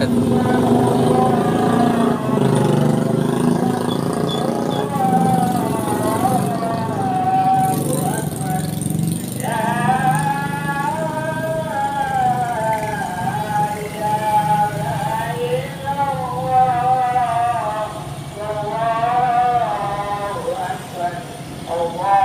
dekat Allah